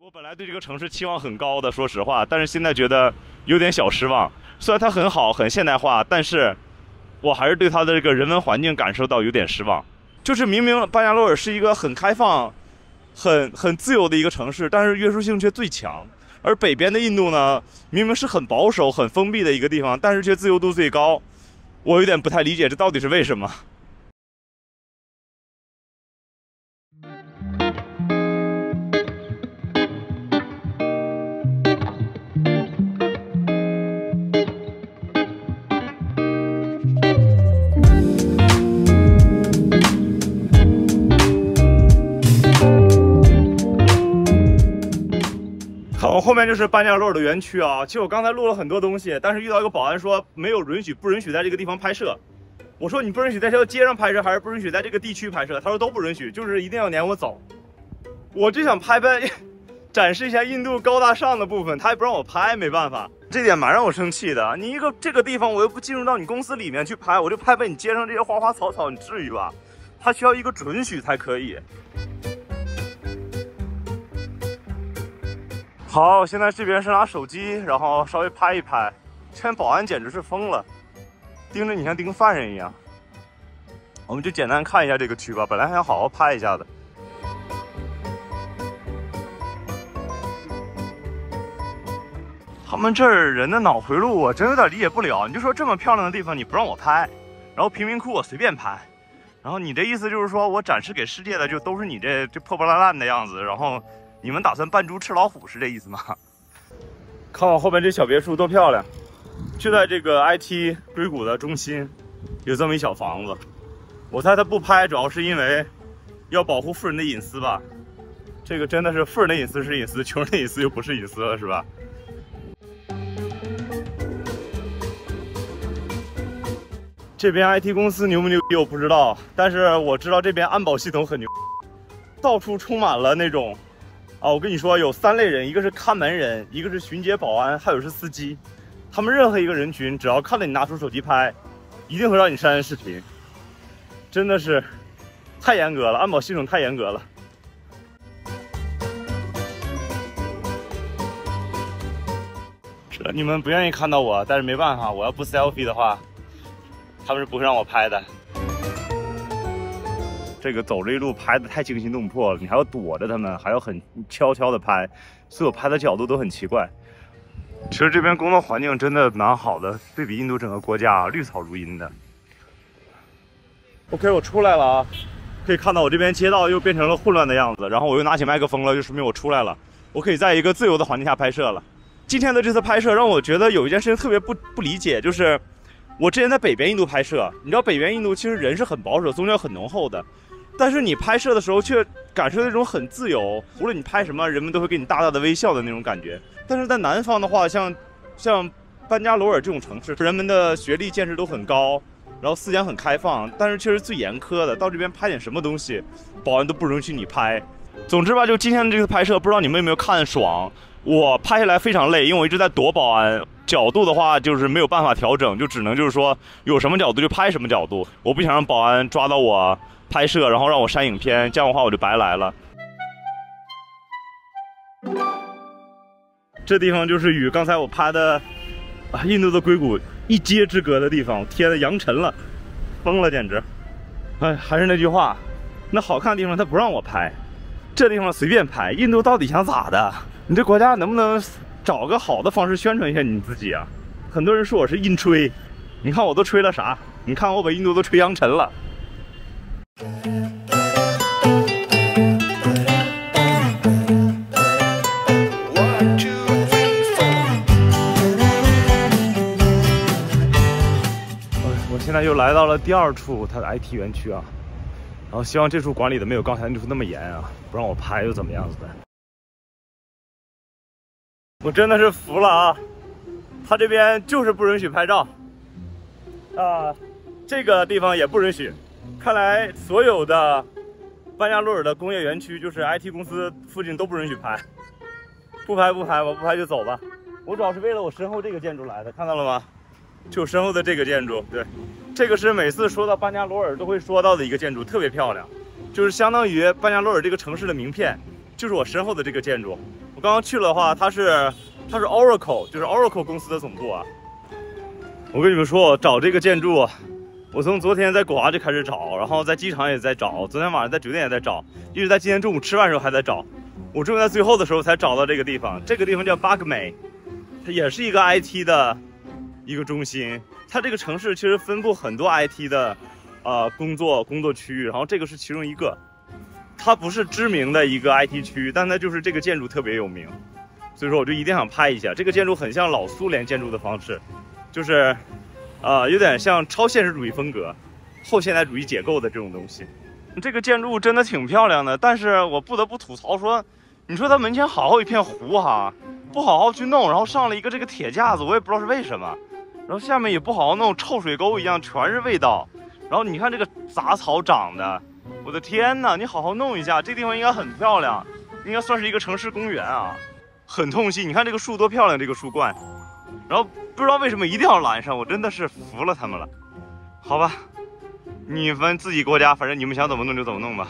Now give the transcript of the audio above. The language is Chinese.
我本来对这个城市期望很高的，说实话，但是现在觉得有点小失望。虽然它很好，很现代化，但是我还是对它的这个人文环境感受到有点失望。就是明明班加罗尔是一个很开放、很很自由的一个城市，但是约束性却最强。而北边的印度呢，明明是很保守、很封闭的一个地方，但是却自由度最高。我有点不太理解，这到底是为什么？后面就是班加罗尔的园区啊。其实我刚才录了很多东西，但是遇到一个保安说没有允许，不允许在这个地方拍摄。我说你不允许在这条街上拍摄，还是不允许在这个地区拍摄？他说都不允许，就是一定要撵我走。我就想拍拍，展示一下印度高大上的部分，他也不让我拍，没办法，这点蛮让我生气的。你一个这个地方，我又不进入到你公司里面去拍，我就拍拍你街上这些花花草草，你至于吧？他需要一个准许才可以。好，现在这边是拿手机，然后稍微拍一拍。这边保安简直是疯了，盯着你像盯犯人一样。我们就简单看一下这个区吧，本来还想好好拍一下的。他们这儿人的脑回路我真有点理解不了。你就说这么漂亮的地方你不让我拍，然后贫民窟我随便拍，然后你的意思就是说我展示给世界的就都是你这这破破烂烂的样子，然后你们打算扮猪吃老虎是这意思吗？看我后面这小别墅多漂亮，就在这个 IT 硅谷的中心，有这么一小房子。我猜他不拍主要是因为要保护富人的隐私吧。这个真的是富人的隐私是隐私，穷人的隐私又不是隐私了，是吧？这边 IT 公司牛不牛逼我不知道，但是我知道这边安保系统很牛，到处充满了那种，啊，我跟你说有三类人，一个是看门人，一个是巡街保安，还有是司机，他们任何一个人群只要看到你拿出手机拍，一定会让你删视频，真的是太严格了，安保系统太严格了。你们不愿意看到我，但是没办法，我要不 selfie 的话。他们是不会让我拍的。这个走这一路拍的太惊心动魄了，你还要躲着他们，还要很悄悄的拍，所以我拍的角度都很奇怪。其实这边工作环境真的蛮好的，对比印度整个国家，绿草如茵的。OK，我出来了啊，可以看到我这边街道又变成了混乱的样子，然后我又拿起麦克风了，就说明我出来了，我可以在一个自由的环境下拍摄了。今天的这次拍摄让我觉得有一件事情特别不不理解，就是。我之前在北边印度拍摄，你知道北边印度其实人是很保守，宗教很浓厚的，但是你拍摄的时候却感受那种很自由，无论你拍什么，人们都会给你大大的微笑的那种感觉。但是在南方的话，像像班加罗尔这种城市，人们的学历见识都很高，然后思想很开放，但是却是最严苛的。到这边拍点什么东西，保安都不允许你拍。总之吧，就今天的这次拍摄，不知道你们有没有看爽？我拍下来非常累，因为我一直在躲保安。角度的话，就是没有办法调整，就只能就是说有什么角度就拍什么角度。我不想让保安抓到我拍摄，然后让我删影片，这样的话我就白来了。这地方就是与刚才我拍的啊印度的硅谷一街之隔的地方。天呐，扬尘了，疯了，简直！哎，还是那句话，那好看的地方他不让我拍，这地方随便拍。印度到底想咋的？你这国家能不能？找个好的方式宣传一下你自己啊！很多人说我是硬吹，你看我都吹了啥？你看我把印度都吹扬尘了。我现在又来到了第二处它的 IT 园区啊，然后希望这处管理的没有刚才那处那么严啊，不让我拍又怎么样子的？我真的是服了啊！他这边就是不允许拍照啊，这个地方也不允许。看来所有的班加罗尔的工业园区，就是 IT 公司附近都不允许拍。不拍不拍，我不拍就走吧。我主要是为了我身后这个建筑来的，看到了吗？就身后的这个建筑，对，这个是每次说到班加罗尔都会说到的一个建筑，特别漂亮，就是相当于班加罗尔这个城市的名片，就是我身后的这个建筑。我刚刚去了的话，它是它是 Oracle，就是 Oracle 公司的总部啊。我跟你们说，找这个建筑，我从昨天在国华就开始找，然后在机场也在找，昨天晚上在酒店也在找，一直在今天中午吃饭的时候还在找。我终于在最后的时候才找到这个地方，这个地方叫巴格美，它也是一个 IT 的一个中心。它这个城市其实分布很多 IT 的呃工作工作区域，然后这个是其中一个。它不是知名的一个 IT 区，但它就是这个建筑特别有名，所以说我就一定想拍一下。这个建筑很像老苏联建筑的方式，就是呃有点像超现实主义风格、后现代主义结构的这种东西。这个建筑真的挺漂亮的，但是我不得不吐槽说。你说它门前好好一片湖哈，不好好去弄，然后上了一个这个铁架子，我也不知道是为什么。然后下面也不好好弄，臭水沟一样全是味道。然后你看这个杂草长的，我的天呐！你好好弄一下，这地方应该很漂亮，应该算是一个城市公园啊，很痛心。你看这个树多漂亮，这个树冠。然后不知道为什么一定要拦上，我真的是服了他们了。好吧，你们自己国家，反正你们想怎么弄就怎么弄吧。